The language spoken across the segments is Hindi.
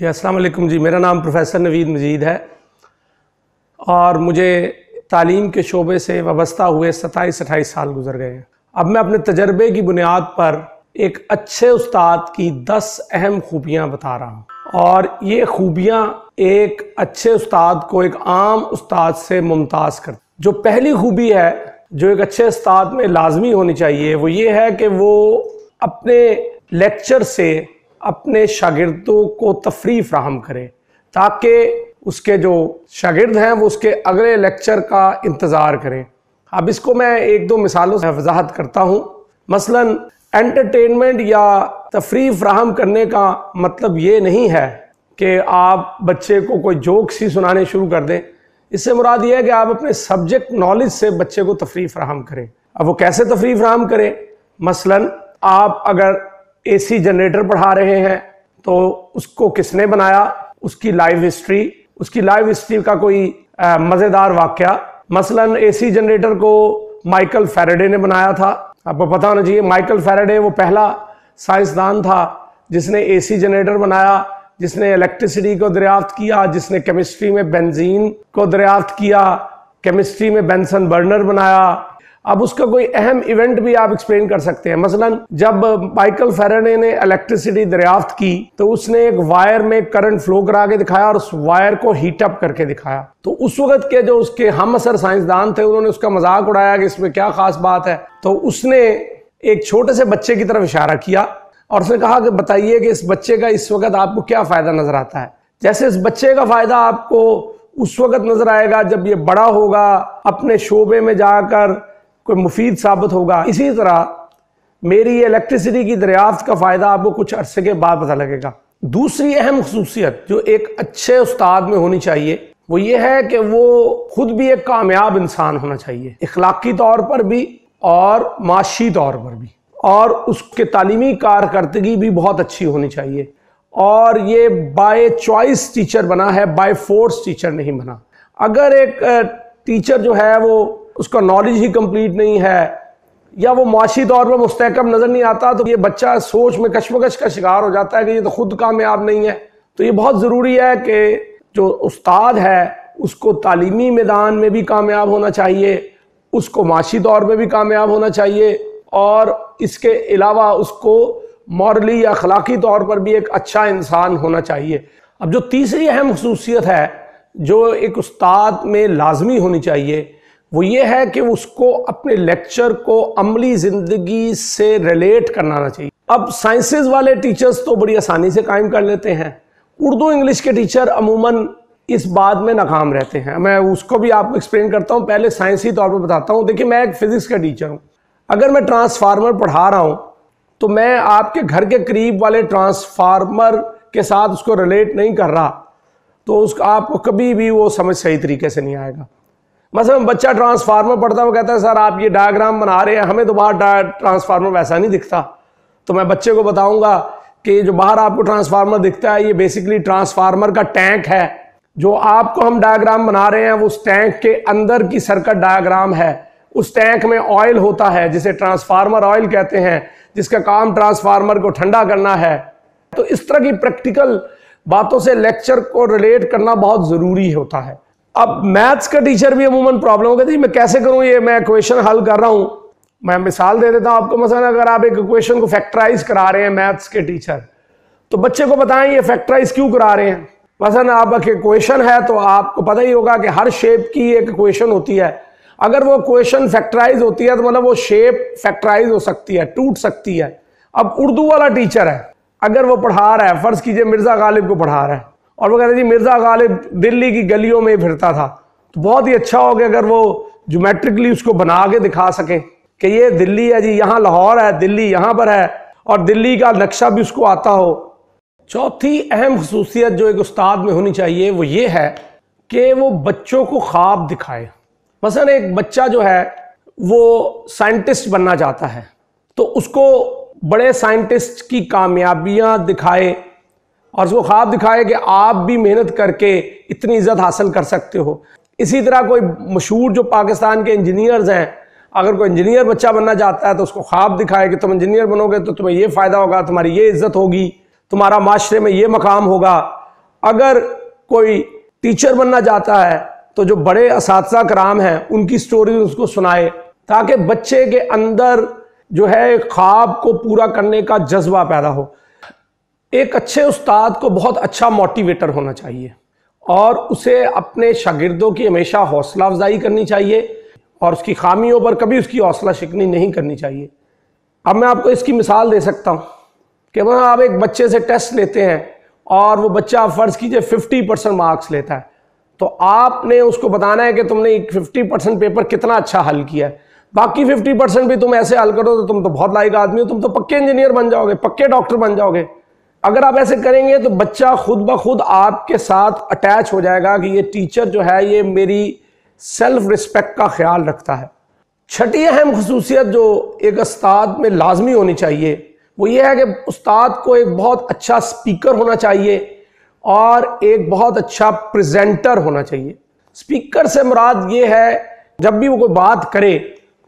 जी अस्सलाम जी। मेरा नाम प्रोफेसर नवीद मजीद है और मुझे तालीम के शोबे से वाबस्ता हुए सताईस अट्ठाईस साल गुजर गए हैं। अब मैं अपने तजर्बे की बुनियाद पर एक अच्छे उस्ताद की दस अहम खूबियाँ बता रहा हूँ। और ये खूबियाँ एक अच्छे उस्ताद को एक आम उस्ताद से मुमताज़ कर जो पहली खूबी है, जो एक अच्छे उस्ताद में लाजमी होनी चाहिए, वो ये है कि वो अपने लेक्चर से अपने शागिर्दों को तफरी फ्राहम करें, ताकि उसके जो शागिर्द हैं, वो उसके अगले लेक्चर का इंतज़ार करें। अब इसको मैं एक दो मिसालों से वजाहत करता हूँ। मसलन, एंटरटेनमेंट या तफरी फ्राहम करने का मतलब ये नहीं है कि आप बच्चे को कोई जोक्स ही सुनाने शुरू कर दें। इससे मुराद ये है कि आप अपने सब्जेक्ट नॉलेज से बच्चे को तफरी फ्राहम करें। अब वो कैसे तफरी फ्राहम करें? मसलन, आप अगर एसी जनरेटर पढ़ा रहे हैं तो उसको किसने बनाया? उसकी लाइव हिस्ट्री। उसकी लाइव हिस्ट्री का कोई मज़ेदार वाक्य। मसलन एसी जनरेटर को माइकल फेरेडे ने बनाया था। आपको पता होना चाहिए, माइकल फेरेडे वो पहला साइंसदान था जिसने एसी जनरेटर बनाया, जिसने इलेक्ट्रिसिटी को दरियाफ्त किया, जिसने केमिस्ट्री में बेंजीन को दरियाफ्त किया, केमिस्ट्री में बेंसन बर्नर बनाया अब उसका कोई अहम इवेंट भी आप एक्सप्लेन कर सकते हैं। मसलन, जब माइकल फेरने ने इलेक्ट्रिसिटी दरियाफ्त की तो उसने एक वायर में करंट फ्लो करा के दिखाया और उस वायर को हीट अप करके दिखाया। तो उस वक्त के जो उसके हम असर साइंसदान थे, उन्होंने उसका मज़ाक उड़ाया कि इसमें क्या खास बात है। तो उसने एक छोटे से बच्चे की तरफ़ इशारा किया और उसने कहा कि बताइए कि इस बच्चे का इस वक्त आपको क्या फ़ायदा नज़र आता है। जैसे इस बच्चे का फ़ायदा आपको उस वक्त नज़र आएगा जब ये बड़ा होगा, अपने शोबे में जाकर कोई मुफीद साबित होगा। इसी तरह मेरी इलेक्ट्रिसिटी की दरियाफ्त का फ़ायदा आपको कुछ अरसे के बाद पता लगेगा। दूसरी अहम खसूसियत जो एक अच्छे उस्ताद में होनी चाहिए, वो ये है कि वो खुद भी एक कामयाब इंसान होना चाहिए। इखलाकी तौर पर भी और माशी तौर पर भी। और उसके तालीमी कारकर्दगी भी बहुत अच्छी होनी चाहिए। और ये बाय चॉइस टीचर बना है बाय फोर्स टीचर नहीं बना। अगर एक टीचर जो है वो उसका नॉलेज ही कंप्लीट नहीं है, या वो माशी तौर पर मुस्तकम नज़र नहीं आता तो ये बच्चा सोच में कशमकश का शिकार हो जाता है कि ये तो खुद कामयाब नहीं है। तो ये बहुत ज़रूरी है कि जो उस्ताद है, उसको तालीमी मैदान में भी कामयाब होना चाहिए, उसको माशी तौर पर भी कामयाब होना चाहिए, और इसके अलावा उसको मॉरली या अखलाकी तौर पर भी एक अच्छा इंसान होना चाहिए। अब जो तीसरी अहम खसूसियत है, जो एक उस्ताद में लाजमी होनी चाहिए वो ये है कि उसको अपने लेक्चर को अमली ज़िंदगी से रिलेट करना चाहिए। अब साइंसेज वाले टीचर्स तो बड़ी आसानी से कायम कर लेते हैं। उर्दू इंग्लिश के टीचर अमूमन इस बात में नाकाम रहते हैं। मैं उसको भी आपको एक्सप्लेन करता हूँ। पहले साइंसी तौर पर बताता हूँ। देखिए, मैं एक फिज़िक्स का टीचर हूँ। अगर मैं ट्रांसफार्मर पढ़ा रहा हूँ तो मैं आपके घर के करीब वाले ट्रांसफार्मर के साथ उसको रिलेट नहीं कर रहा। तो उस आपको कभी भी वो समझ सही तरीके से नहीं आएगा। मसलन बच्चा ट्रांसफार्मर पढ़ता है, वो कहता है, सर, आप ये डायग्राम बना रहे हैं, हमें तो बाहर ट्रांसफार्मर वैसा नहीं दिखता। तो मैं बच्चे को बताऊँगा कि जो बाहर आपको ट्रांसफार्मर दिखता है, ये बेसिकली ट्रांसफार्मर का टैंक है। जो आपको हम डायग्राम बना रहे हैं, वो उस टैंक के अंदर की सर्कट डायग्राम है। उस टैंक में ऑयल होता है, जिसे ट्रांसफार्मर ऑयल कहते हैं, जिसका काम ट्रांसफार्मर को ठंडा करना है। तो इस तरह की प्रैक्टिकल बातों से लेक्चर को रिलेट करना बहुत ज़रूरी होता है। अब मैथ्स का टीचर भी अमूमन प्रॉब्लम गई मैं कैसे करूँ ये? मैं क्वेश्चन हल कर रहा हूँ। मैं मिसाल दे देता हूँ आपको मसलन अगर आप एक क्वेश्चन को फैक्टराइज करा रहे हैं मैथ्स के टीचर तो बच्चे को बताएँ ये फैक्टराइज क्यों करा रहे हैं? मसलन आप क्वेश्चन है तो आपको पता ही होगा कि हर शेप की एक क्वेश्चन होती है। अगर वो क्वेश्चन फैक्टराइज होती है तो मतलब वो शेप फैक्टराइज हो सकती है, टूट सकती है। अब उर्दू वाला टीचर है। अगर वो पढ़ा रहा है, फ़र्ज़ कीजिए मिर्ज़ा गालिब को पढ़ा रहा है और वो कहते जी, मिर्ज़ा गालिब दिल्ली की गलियों में फिरता था। तो बहुत ही अच्छा हो गया अगर वो जोमेट्रिकली उसको बना के दिखा सके कि ये दिल्ली है जी, यहाँ लाहौर है, दिल्ली यहाँ पर है और दिल्ली का नक्शा भी उसको आता हो। चौथी अहम खसूसियत जो एक उस्ताद में होनी चाहिए वो ये है कि वो बच्चों को ख्वाब दिखाए। मसलन एक बच्चा जो है, वो साइंटिस्ट बनना चाहता है। तो उसको बड़े साइंटिस्ट की कामयाबियाँ दिखाए। और उसको ख्वाब दिखाए कि आप भी मेहनत करके इतनी इज़्ज़त हासिल कर सकते हो। इसी तरह कोई मशहूर जो पाकिस्तान के इंजीनियर्स हैं, अगर कोई इंजीनियर बच्चा बनना चाहता है तो उसको ख्वाब दिखाए कि तुम इंजीनियर बनोगे तो तुम्हें ये फ़ायदा होगा, तुम्हारी ये इज़्ज़त होगी, तुम्हारा माशरे में ये मकाम होगा। अगर कोई टीचर बनना चाहता है तो जो बड़े इस कराम हैं, उनकी स्टोरी उसको सुनाए, ताकि बच्चे के अंदर जो है ख्वाब को पूरा करने का जज्बा पैदा हो। एक अच्छे उस्ताद को बहुत अच्छा मोटिवेटर होना चाहिए और उसे अपने शागिर्दों की हमेशा हौसला अफजाई करनी चाहिए और उसकी खामियों पर कभी उसकी हौसला शिकनी नहीं करनी चाहिए। अब मैं आपको इसकी मिसाल दे सकता हूँ कि वह आप एक बच्चे से टेस्ट लेते हैं और वो बच्चा फ़र्ज़ कीजिए 50 परसेंट मार्क्स लेता है। तो आपने उसको बताना है कि तुमने एक 50 परसेंट पेपर कितना अच्छा हल किया है। बाकी 50 परसेंट भी तुम ऐसे हल करो तो तुम तो बहुत लाइक आदमी हो, तुम तो पक्के इंजीनियर बन जाओगे, पक्के डॉक्टर बन जाओगे। अगर आप ऐसे करेंगे तो बच्चा खुद ब खुद आपके साथ अटैच हो जाएगा कि ये टीचर जो है, ये मेरी सेल्फ रिस्पेक्ट का ख्याल रखता है। छठी अहम खसूसियत जो एक उस्ताद में लाजमी होनी चाहिए, वो ये है कि उस्ताद को एक बहुत अच्छा स्पीकर होना चाहिए और एक बहुत अच्छा प्रेजेंटर होना चाहिए। स्पीकर से मुराद ये है, जब भी वो कोई बात करे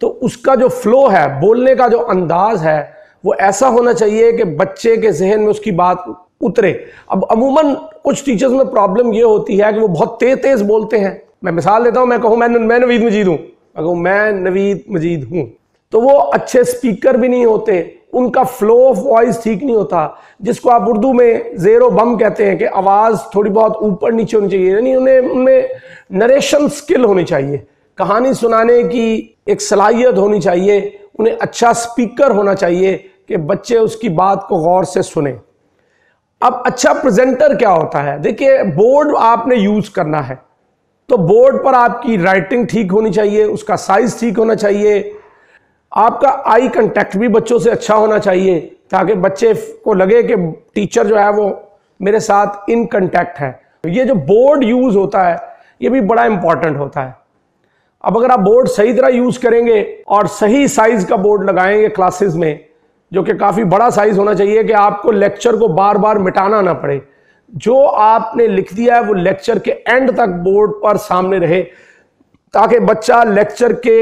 तो उसका जो फ्लो है, बोलने का जो अंदाज है वो ऐसा होना चाहिए कि बच्चे के जहन में उसकी बात उतरे। अब अमूमन कुछ टीचर्स में प्रॉब्लम ये होती है कि वो बहुत तेज तेज बोलते हैं। मैं मिसाल देता हूँ, मैं कहूँ, मैं मैं नवीद मजीद हूँ। मैं कहूँ, मैं नवीद मजीद हूँ। तो वो अच्छे स्पीकर भी नहीं होते। उनका फ्लो ऑफ़ वॉइस ठीक नहीं होता, जिसको आप उर्दू में जेरो बम कहते हैं कि आवाज़ थोड़ी बहुत ऊपर नीचे होनी चाहिए। यानी उन्हें, उनमें नरेशन स्किल होनी चाहिए। कहानी सुनाने की एक सलाहियत होनी चाहिए। उन्हें अच्छा स्पीकर होना चाहिए कि बच्चे उसकी बात को गौर से सुने। अब अच्छा प्रेजेंटर क्या होता है? देखिए बोर्ड आपने यूज़ करना है। तो बोर्ड पर आपकी राइटिंग ठीक होनी चाहिए, उसका साइज़ ठीक होना चाहिए, आपका आई कंटेक्ट भी बच्चों से अच्छा होना चाहिए, ताकि बच्चे को लगे कि टीचर जो है वो मेरे साथ इन कंटेक्ट है। ये जो बोर्ड यूज़ होता है, ये भी बड़ा इंपॉर्टेंट होता है। अब अगर आप बोर्ड सही तरह यूज़ करेंगे और सही साइज़ का बोर्ड लगाएँगे क्लासेस में, जो कि काफ़ी बड़ा साइज़ होना चाहिए कि आपको लेक्चर को बार बार मिटाना ना पड़े, जो आपने लिख दिया है वो लेक्चर के एंड तक बोर्ड पर सामने रहे, ताकि बच्चा लेक्चर के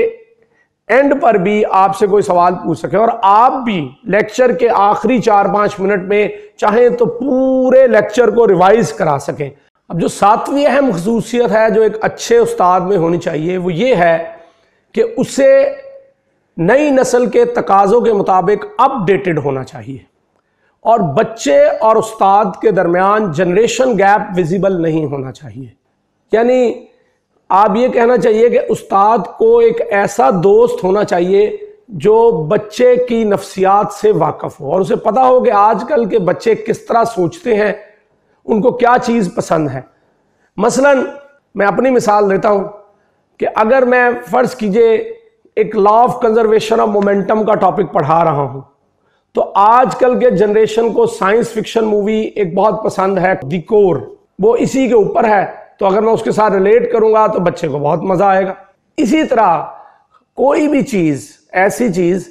एंड पर भी आपसे कोई सवाल पूछ सके। और आप भी लेक्चर के आखिरी चार पाँच मिनट में चाहें तो पूरे लेक्चर को रिवाइज करा सकें। अब जो सातवीं अहम खसूसियत है, जो एक अच्छे उस्ताद में होनी चाहिए, वो ये है कि उसे नई नस्ल के तकाज़ों के मुताबिक अपडेटेड होना चाहिए। और बच्चे और उस्ताद के दरमियान जनरेशन गैप विजिबल नहीं होना चाहिए। यानी आप ये कहना चाहिए कि उस्ताद को एक ऐसा दोस्त होना चाहिए जो बच्चे की नफ्सियात से वाकफ़ हो। और उसे पता हो कि आजकल के बच्चे किस तरह सोचते हैं उनको क्या चीज़ पसंद है? मसलन, मैं अपनी मिसाल देता हूँ कि अगर मैं फ़र्ज़ कीजिए एक law of conservation of momentum का टॉपिक पढ़ा रहा हूँ तो आजकल के जनरेशन को साइंस फिक्शन मूवी एक बहुत पसंद है दी कोर वो इसी के ऊपर है तो अगर मैं उसके साथ रिलेट करूँगा तो बच्चे को बहुत मज़ा आएगा। इसी तरह कोई भी चीज़, ऐसी चीज़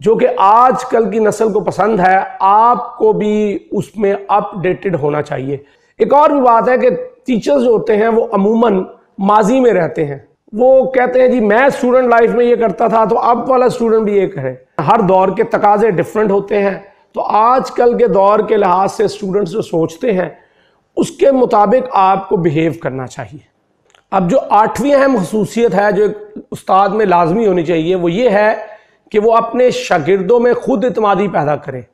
जो कि आजकल की नस्ल को पसंद है, आपको भी उसमें अपडेटेड होना चाहिए। एक और भी बात है कि टीचर्स जो होते हैं, वो अमूमन माजी में रहते हैं। वो कहते हैं, जी, मैं स्टूडेंट लाइफ में ये करता था तो अब वाला स्टूडेंट भी ये करे। हर दौर के तकाजे डिफरेंट होते हैं। तो आजकल के दौर के लिहाज से स्टूडेंट्स जो सोचते हैं, उसके मुताबिक आपको बिहेव करना चाहिए। अब जो आठवीं अहम खसूसियत है, जो उस्ताद में लाजमी होनी चाहिए, वो ये है कि वो अपने शागिर्दों में खुद इतमादी पैदा करे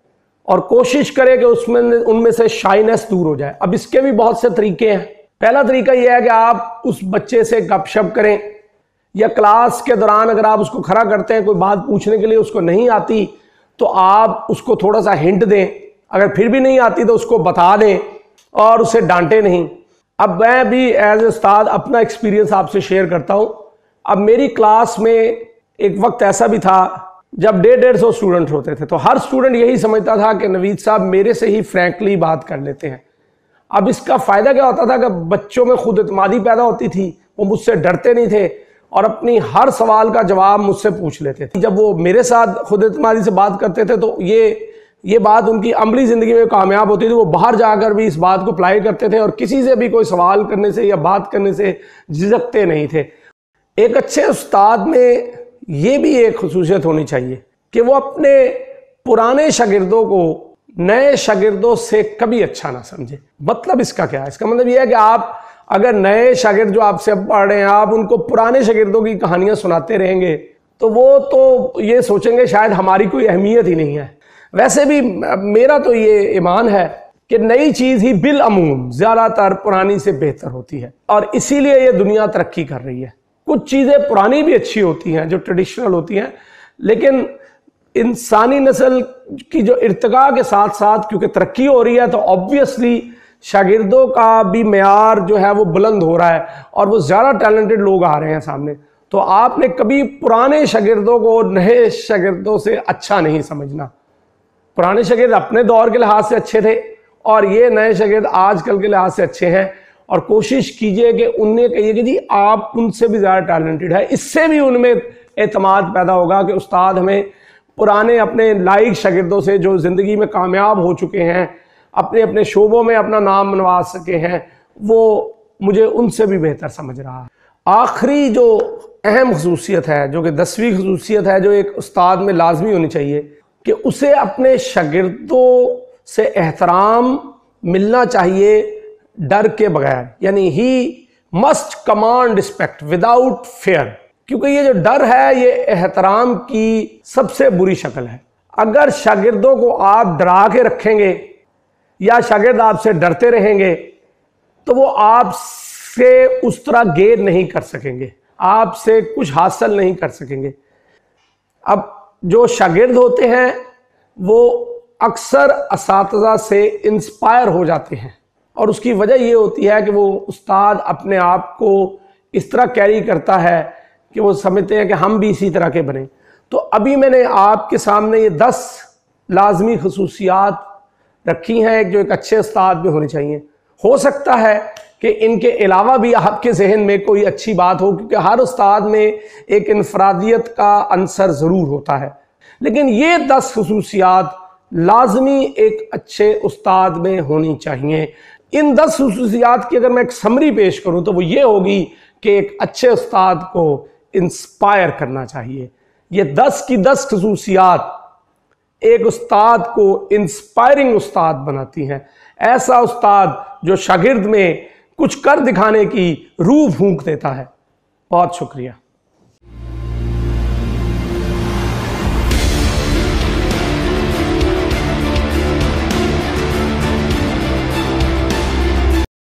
और कोशिश करे कि उसमें, उनमें से शाइनेस दूर हो जाए। अब इसके भी बहुत से तरीके हैं। पहला तरीका यह है कि आप उस बच्चे से गपशप करें या क्लास के दौरान अगर आप उसको खड़ा करते हैं, कोई बात पूछने के लिए उसको नहीं आती तो आप उसको थोड़ा सा हिंट दें। अगर फिर भी नहीं आती तो उसको बता दें और उसे डांटे नहीं। अब मैं भी एज ए उस्ताद अपना एक्सपीरियंस आपसे शेयर करता हूँ। अब मेरी क्लास में एक वक्त ऐसा भी था, जब डेढ़ डेढ़ सौ स्टूडेंट होते थे तो हर स्टूडेंट यही समझता था कि नवीद साहब मेरे से ही फ्रैंकली बात कर लेते हैं। अब इसका फ़ायदा क्या होता था कि बच्चों में खुद इतमादी पैदा होती थी, वो मुझसे डरते नहीं थे और अपनी हर सवाल का जवाब मुझसे पूछ लेते थे। जब वो मेरे साथ खुद इतमादी से बात करते थे तो ये ये बात उनकी अमली ज़िंदगी में कामयाब होती थी। वो बाहर जाकर भी इस बात को अप्लाई करते थे और किसी से भी कोई सवाल करने से या बात करने से झिझकते नहीं थे। एक अच्छे उस्ताद में ये भी एक खसूसियत होनी चाहिए कि वो अपने पुराने शागिर्दों को नए शागिर्दों से कभी अच्छा ना समझे। मतलब इसका क्या है? इसका मतलब यह है कि आप अगर नए शागिर्द जो आपसे अब पढ़ रहे हैं, आप उनको पुराने शागिर्दों की कहानियाँ सुनाते रहेंगे तो वो तो ये सोचेंगे शायद हमारी कोई अहमियत ही नहीं है। वैसे भी मेरा तो ये ईमान है कि नई चीज़ ही बिल अमूम ज़्यादातर पुरानी से बेहतर होती है और इसीलिए ये दुनिया तरक्की कर रही है। कुछ चीज़ें पुरानी भी अच्छी होती हैं, जो ट्रेडिशनल होती हैं, लेकिन इंसानी नस्ल की जो इर्तका के साथ साथ क्योंकि तरक्की हो रही है तो ऑब्वियसली शागिर्दों का भी मैार जो है, वो बुलंद हो रहा है और वो ज़्यादा टैलेंटेड लोग आ रहे हैं सामने। तो आपने कभी पुराने शागिर्दों को नए शागिर्दों से अच्छा नहीं समझना। पुराने शागिर्द अपने दौर के लिहाज से अच्छे थे और ये नए शागिर्द आजकल के लिहाज से अच्छे हैं। और कोशिश कीजिए कि उन्हें कहिए कि जी, आप उनसे भी ज़्यादा टैलेंटेड है। इससे भी उनमें एतमाद पैदा होगा कि उस्ताद हमें पुराने अपने लाइक शागिर्दों से जो ज़िंदगी में कामयाब हो चुके हैं, अपने अपने शोबों में अपना नाम मनवा सके हैं, वो मुझे उनसे भी बेहतर समझ रहा है। आखिरी जो अहम खसूसियत है, जो कि दसवीं खसूसियत है, जो एक उस्ताद में लाजमी होनी चाहिए, कि उसे अपने शागिर्दों से एहतराम मिलना चाहिए डर के बगैर, यानी he must command respect without fear क्योंकि ये जो डर है, ये एहतराम की सबसे बुरी शक्ल है। अगर शागिर्दों को आप डरा के रखेंगे, या शागिर्द आपसे डरते रहेंगे तो वो आपसे उस तरह गेर नहीं कर सकेंगे। आपसे कुछ हासिल नहीं कर सकेंगे। अब जो शागिर्द होते हैं, वो अक्सर इस से इंस्पायर हो जाते हैं। और उसकी वजह ये होती है कि वो उस्ताद अपने आप को इस तरह कैरी करता है कि वो समझते हैं कि हम भी इसी तरह के बने। तो अभी मैंने आपके सामने ये दस लाजमी खसूसियात रखी हैं जो एक अच्छे उस्ताद में होने चाहिए। हो सकता है कि इनके अलावा भी आपके जहन में कोई अच्छी बात हो, क्योंकि हर उस्ताद में एक इनफरादियत का अंसर ज़रूर होता है। लेकिन ये दस खसूसियात लाजमी एक अच्छे उस्ताद में होनी चाहिए। इन दस खसूसियात की अगर मैं एक समरी पेश करूँ तो वो ये होगी कि एक अच्छे उस्ताद को इंस्पायर करना चाहिए। ये दस की दस खसूसियात एक उस्ताद को इंस्पायरिंग उस्ताद बनाती हैं। ऐसा उस्ताद जो शागिर्द में कुछ कर दिखाने की रूह फूंक देता है। बहुत शुक्रिया।